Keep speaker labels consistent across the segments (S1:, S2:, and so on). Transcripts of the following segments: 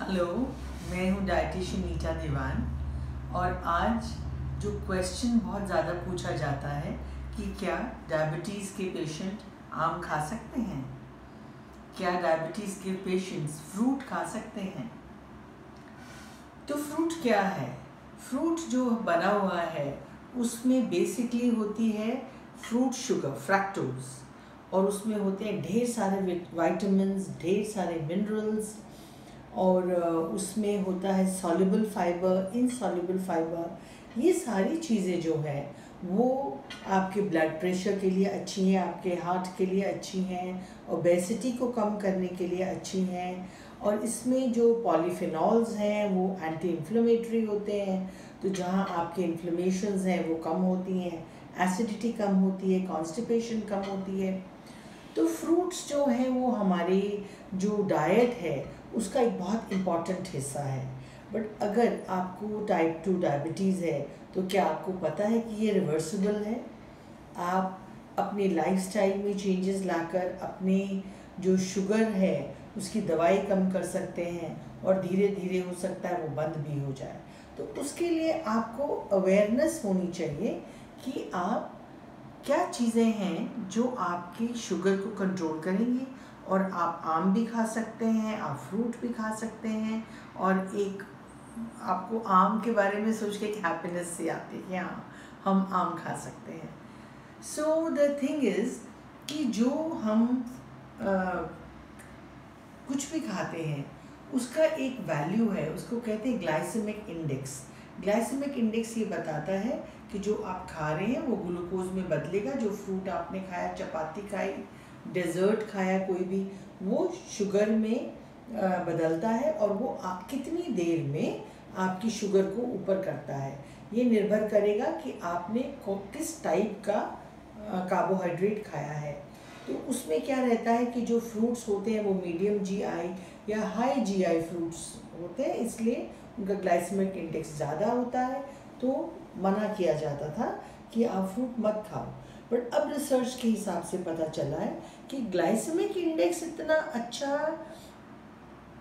S1: Hello मैं हूँ dietitian Nita दीवान और आज जो क्वेश्चन बहुत ज़्यादा पूछा जाता है कि क्या डायबिटीज़ के पेशेंट आम खा सकते हैं? क्या डायबिटीज़ के पेशेंट्स फ्रूट खा सकते हैं? तो फ्रूट क्या है? फ्रूट जो बना हुआ है, उसमें बेसिकली होती है फ्रूट शुगर फ्रैक्टोज और उसमें होते हैं ढेर सारे वाइटामिन ढेर सारे मिनरल्स और उसमें होता है सॉल्युबल फाइबर इनसॉल्युबल फाइबर ये सारी चीज़ें जो है, वो आपके ब्लड प्रेशर के लिए अच्छी हैं, आपके हार्ट के लिए अच्छी हैं ओबेसिटी को कम करने के लिए अच्छी हैं, और इसमें जो पॉलीफिनॉल्स हैं, वो एंटी इन्फ्लेमेटरी होते हैं तो जहाँ आपके इन्फ्लेमेशंस हैं, वो कम होती हैं एसिडिटी कम होती है कॉन्स्टिपेशन कम होती है तो फ्रूट्स जो हैं, वो हमारी जो डाइट है उसका एक बहुत इंपॉर्टेंट हिस्सा है। बट अगर आपको टाइप टू डायबिटीज़ है तो क्या आपको पता है कि ये रिवर्सिबल है? आप अपनी लाइफस्टाइल में चेंजेस लाकर अपने जो शुगर है, उसकी दवाई कम कर सकते हैं और धीरे धीरे हो सकता है वो बंद भी हो जाए। तो उसके लिए आपको अवेयरनेस होनी चाहिए कि आप क्या चीज़ें हैं जो आपकी शुगर को कंट्रोल करेंगी और आप आम भी खा सकते हैं आप फ्रूट भी खा सकते हैं और एक आपको आम के बारे में सोच के एक हैप्पीनेस सी आती है कि हाँ हम आम खा सकते हैं। सो द थिंग इज़ कि जो हम आ, कुछ भी खाते हैं उसका एक वैल्यू है उसको कहते हैं ग्लाइसेमिक इंडेक्स ग्लाइसेमिक इंडेक्स ये बताता है कि जो आप खा रहे हैं वो ग्लूकोज में बदलेगा जो फ्रूट आपने खाया चपाती खाई डेजर्ट खाया कोई भी, वो शुगर में बदलता है और वो आप, कितनी देर में आपकी शुगर को ऊपर करता है। ये निर्भर करेगा कि आपने किस टाइप का कार्बोहाइड्रेट खाया है। तो उसमें क्या रहता है कि जो फ्रूट्स होते हैं वो मीडियम जीआई या हाई जीआई फ्रूट्स होते हैं, इसलिए उनका ग्लाइसमिक इंडेक्स ज़्यादा होता है। तो मना किया जाता था कि आप फ्रूट मत खाओ। बट अब रिसर्च के हिसाब से पता चला है कि ग्लाइसमिक इंडेक्स इतना अच्छा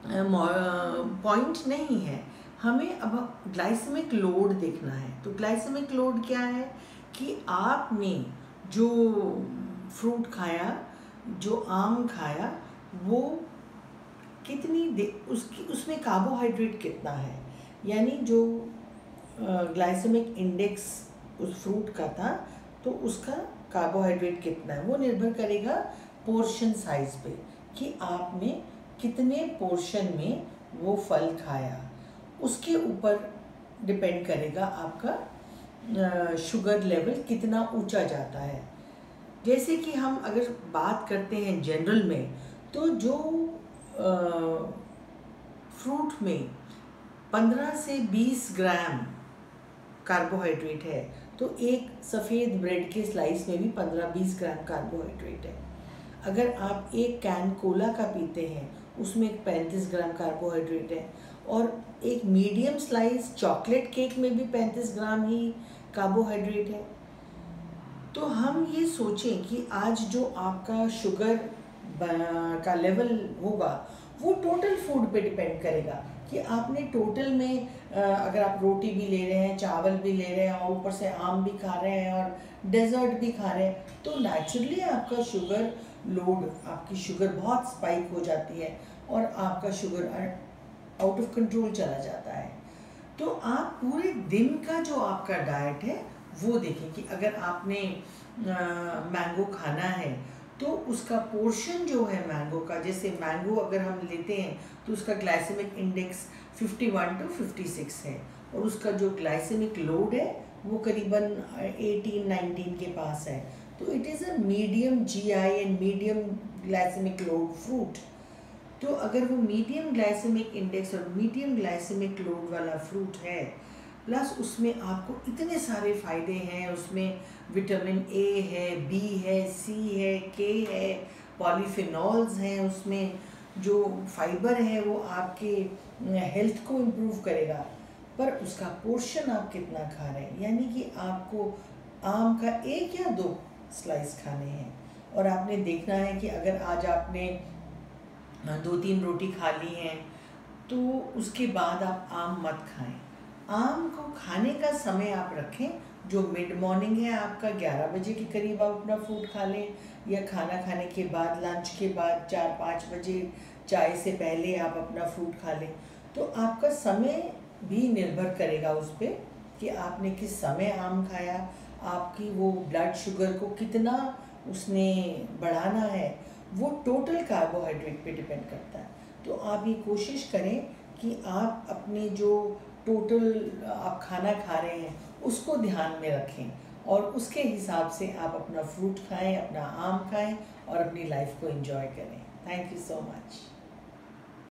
S1: पॉइंट नहीं है। हमें अब ग्लाइसमिक लोड देखना है। तो ग्लाइसमिक लोड क्या है? कि आपने जो फ्रूट खाया, जो आम खाया, वो कितनी दे, उसकी, उसमें कार्बोहाइड्रेट कितना है? यानी जो ग्लाइसेमिक इंडेक्स उस फ्रूट का था तो उसका कार्बोहाइड्रेट कितना है? वो निर्भर करेगा पोर्शन साइज़ पे कि आपने कितने पोर्शन में वो फल खाया। उसके ऊपर डिपेंड करेगा आपका शुगर लेवल कितना ऊँचा जाता है। जैसे कि हम अगर बात करते हैं जनरल में तो जो आ, फ्रूट में 15 से 20 ग्राम कार्बोहाइड्रेट है तो एक सफ़ेद ब्रेड के स्लाइस में भी 15-20 ग्राम कार्बोहाइड्रेट है। अगर आप एक कैन कोला का पीते हैं, उसमें पैंतीस ग्राम कार्बोहाइड्रेट है और एक मीडियम स्लाइस चॉकलेट केक में भी पैंतीस ग्राम ही कार्बोहाइड्रेट है तो हम ये सोचें कि आज जो आपका शुगर का लेवल होगा वो टोटल फ़ूड पे डिपेंड करेगा कि आपने टोटल में अगर आप रोटी भी ले रहे हैं, चावल भी ले रहे हैं और ऊपर से आम भी खा रहे हैं और डेजर्ट भी खा रहे हैं तो नेचुरली आपका शुगर लोड आपकी शुगर बहुत स्पाइक हो जाती है और आपका शुगर आउट ऑफ़ कंट्रोल चला जाता है। तो आप पूरे दिन का जो आपका डाइट है, वो देखें कि अगर आपने मैंगो खाना है तो उसका पोर्शन जो है मैंगो का, जैसे मैंगो अगर हम लेते हैं तो उसका ग्लाइसेमिक इंडेक्स 51 टू 56 है। और उसका जो ग्लाइसेमिक लोड है, वो करीबन 18 19 के पास है। तो it is a medium GI and medium glycemic load fruit तो अगर वो मीडियम ग्लाइसेमिक इंडेक्स और मीडियम ग्लाइसेमिक लोड वाला फ्रूट है प्लस उसमें आपको इतने सारे फ़ायदे हैं। उसमें विटामिन ए है बी है सी है के है पॉलीफिनॉल्स हैं। उसमें जो फाइबर है, वो आपके हेल्थ को इम्प्रूव करेगा। पर उसका पोर्शन आप कितना खा रहे हैं? यानी कि आपको आम का एक या दो स्लाइस खाने हैं। और आपने देखना है कि अगर आज आपने दो तीन रोटी खा ली हैं तो उसके बाद आप आम मत खाएँ। आम को खाने का समय आप रखें, जो मिड मॉर्निंग है, आपका 11 बजे के करीब आप अपना फ्रूट खा लें, या खाना खाने के बाद लंच के बाद, चार पाँच बजे चाय से पहले आप अपना फ्रूट खा लें। तो आपका समय भी निर्भर करेगा उस पर कि आपने किस समय आम खाया, आपकी वो ब्लड शुगर को कितना उसने बढ़ाना है, वो टोटल कार्बोहाइड्रेट पे डिपेंड करता है। तो आप ये कोशिश करें कि आप अपने जो टोटल आप खाना खा रहे हैं, उसको ध्यान में रखें और उसके हिसाब से आप अपना फ्रूट खाएँ, अपना आम खाएँ और अपनी लाइफ को एंजॉय करें। Thank you so much